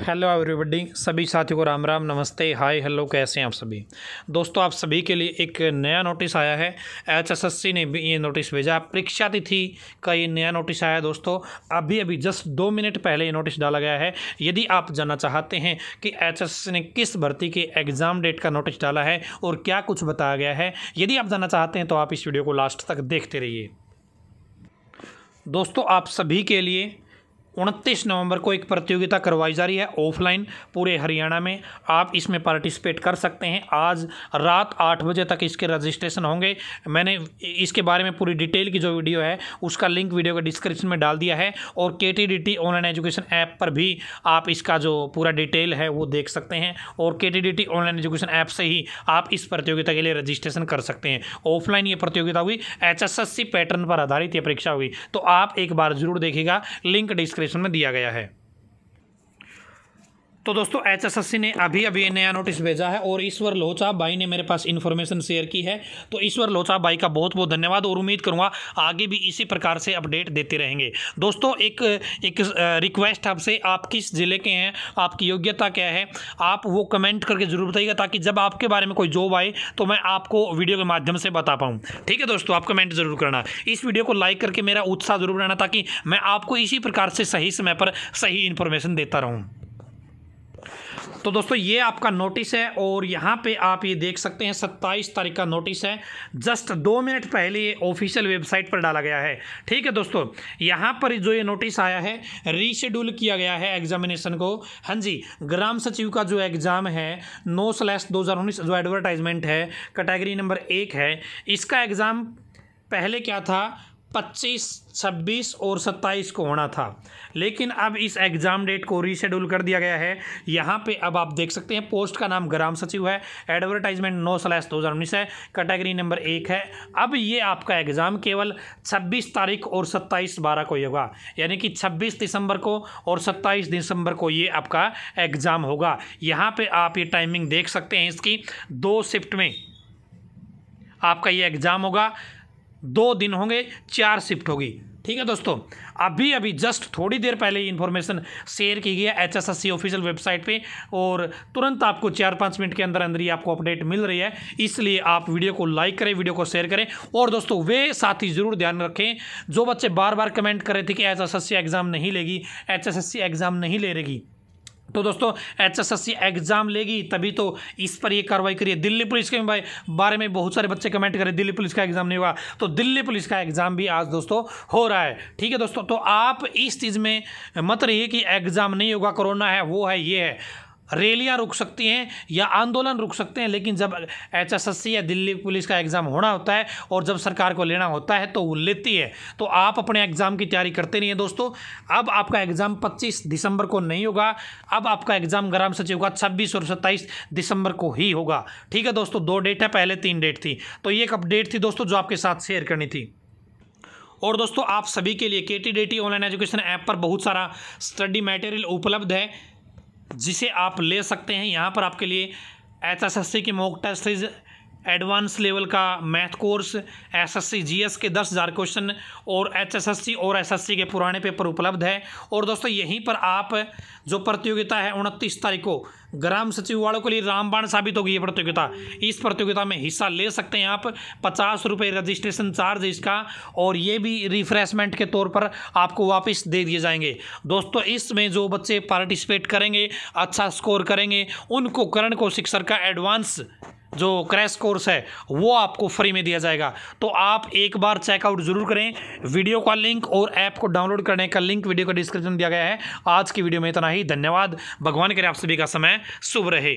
Hello everybody सभी साथियों को राम राम, नमस्ते। हाय हेलो कैसे हैं आप सभी? दोस्तों, आप सभी के लिए एक नया नोटिस आया है। एचएसएससी ने भी ये नोटिस भेजा। परीक्षा तिथि का ये नया नोटिस आया है, दोस्तों। अभी अभी जस्ट दो मिनट पहले ये नोटिस डाला गया है। यदि आप जानना चाहते हैं कि एच ने किस भर्ती के एग्ज़ाम डेट का नोटिस डाला है और क्या कुछ बताया गया है, यदि आप जानना चाहते हैं तो आप इस वीडियो को लास्ट तक देखते रहिए। दोस्तों, आप सभी के लिए उनतीस नवंबर को एक प्रतियोगिता करवाई जा रही है ऑफलाइन पूरे हरियाणा में। आप इसमें पार्टिसिपेट कर सकते हैं। आज रात आठ बजे तक इसके रजिस्ट्रेशन होंगे। मैंने इसके बारे में पूरी डिटेल की जो वीडियो है, उसका लिंक वीडियो के डिस्क्रिप्शन में डाल दिया है और के ऑनलाइन एजुकेशन ऐप पर भी आप इसका जो पूरा डिटेल है, वो देख सकते हैं और के ऑनलाइन एजुकेशन ऐप से ही आप इस प्रतियोगिता के लिए रजिस्ट्रेशन कर सकते हैं। ऑफलाइन ये प्रतियोगिता हुई एच पैटर्न पर आधारित ये परीक्षा हुई। तो आप एक बार ज़रूर देखेगा लिंक डिस्क्रिप्शन डिस्क्रिप्शन में दिया गया है। तो दोस्तों एचएसएससी ने अभी अभी नया नोटिस भेजा है और ईश्वर लोचा भाई ने मेरे पास इन्फॉर्मेशन शेयर की है। तो ईश्वर लोचा भाई का बहुत बहुत धन्यवाद और उम्मीद करूँगा आगे भी इसी प्रकार से अपडेट देते रहेंगे। दोस्तों, एक एक रिक्वेस्ट आपसे, आप किस ज़िले के हैं, आपकी योग्यता क्या है, आप वो कमेंट करके ज़रूर बताइएगा ताकि जब आपके बारे में कोई जॉब आए तो मैं आपको वीडियो के माध्यम से बता पाऊँ। ठीक है दोस्तों, आप कमेंट ज़रूर करना। इस वीडियो को लाइक करके मेरा उत्साह ज़रूर रहना ताकि मैं आपको इसी प्रकार से सही समय पर सही इन्फॉर्मेशन देता रहूँ। तो दोस्तों, ये आपका नोटिस है और यहाँ पे आप ये देख सकते हैं, सत्ताईस तारीख का नोटिस है। जस्ट दो मिनट पहले ये ऑफिशियल वेबसाइट पर डाला गया है। ठीक है दोस्तों, यहाँ पर जो ये नोटिस आया है रीशेड्यूल किया गया है एग्जामिनेशन को। हाँ जी, ग्राम सचिव का जो एग्ज़ाम है, नौ स्लैश दो जो एडवर्टाइजमेंट है कैटेगरी नंबर एक है, इसका एग्ज़ाम पहले क्या था? पच्चीस, छब्बीस और सत्ताईस को होना था। लेकिन अब इस एग्ज़ाम डेट को रीशेड्यूल कर दिया गया है। यहाँ पे अब आप देख सकते हैं, पोस्ट का नाम ग्राम सचिव है एडवर्टाइजमेंट नौ स्लैश दो हज़ार उन्नीस है कैटेगरी नंबर एक है। अब ये आपका एग्ज़ाम केवल छब्बीस तारीख और सत्ताईस बारह को ही होगा। यानी कि छब्बीस दिसंबर को और सत्ताईस दिसंबर को ये आपका एग्ज़ाम होगा। यहाँ पर आप ये टाइमिंग देख सकते हैं इसकी। दो शिफ्ट में आपका ये एग्ज़ाम होगा। दो दिन होंगे, चार शिफ्ट होगी। ठीक है दोस्तों? अभी अभी, जस्ट थोड़ी देर पहले इन्फॉर्मेशन शेयर की गई है H S S C official website पे और तुरंत आपको चार पाँच मिनट के अंदर अंदर ही आपको अपडेट मिल रही है। इसलिए आप वीडियो को लाइक करें वीडियो को शेयर करें और दोस्तों, वे साथी ज़रूर ध्यान रखें। जो बच्चे बार बार कमेंट कर रहे थे कि H S S C exam नहीं लेगी H S S C exam नहीं ले रहेगी तो दोस्तों, एचएसएससी एग्ज़ाम लेगी, तभी तो इस पर ये कार्रवाई करिए। दिल्ली पुलिस के भाई बारे में बहुत सारे बच्चे कमेंट करें, दिल्ली पुलिस का एग्ज़ाम नहीं हुआ तो दिल्ली पुलिस का एग्ज़ाम भी आज दोस्तों हो रहा है। ठीक है दोस्तों तो आप इस चीज़ में मत रहिए कि एग्ज़ाम नहीं होगा, कोरोना है, वो है, ये है। रैलियाँ रुक सकती हैं या आंदोलन रुक सकते हैं, लेकिन जब एचएसएससी या दिल्ली पुलिस का एग्ज़ाम होना होता है और जब सरकार को लेना होता है तो वो लेती है। तो आप अपने एग्ज़ाम की तैयारी करते नहीं रहिए दोस्तों। अब आपका एग्ज़ाम 25 दिसंबर को नहीं होगा, अब आपका एग्ज़ाम ग्राम सचिव का छब्बीस और सत्ताईस दिसंबर को ही होगा। ठीक है दोस्तों, दो डेट है, पहले तीन डेट थी। तो ये एक अपडेट थी दोस्तों, जो आपके साथ शेयर करनी थी। और दोस्तों, आप सभी के लिए के टी ऑनलाइन एजुकेशन ऐप पर बहुत सारा स्टडी मटेरियल उपलब्ध है। जिसे आप ले सकते हैं। यहाँ पर आपके लिए एच एस एस सी की मॉक टेस्ट एडवांस लेवल का मैथ कोर्स, एसएससी, जीएस के दस हज़ार क्वेश्चन और एचएसएससी और एसएससी के पुराने पेपर उपलब्ध है। और दोस्तों, यहीं पर आप जो प्रतियोगिता है उनतीस तारीख को, ग्राम सचिव वालों के लिए रामबाण साबित होगी ये प्रतियोगिता। इस प्रतियोगिता में हिस्सा ले सकते हैं आप, पचास रुपये रजिस्ट्रेशन चार्ज इसका, और ये भी रिफ्रेशमेंट के तौर पर आपको वापस दे दिए जाएँगे। दोस्तों, इसमें जो बच्चे पार्टिसिपेट करेंगे अच्छा स्कोर करेंगे, उनको करण कौशिक सर का एडवांस जो क्रैश कोर्स है, वो आपको फ्री में दिया जाएगा। तो आप एक बार चेकआउट ज़रूर करें। वीडियो का लिंक और ऐप को डाउनलोड करने का लिंक वीडियो का डिस्क्रिप्शन दिया गया है। आज की वीडियो में इतना ही। धन्यवाद। भगवान करे आप सभी का समय शुभ रहे।